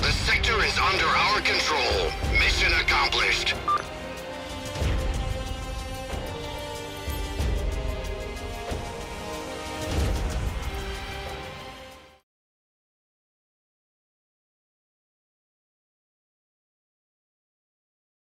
The sector is under our control. Mission accomplished.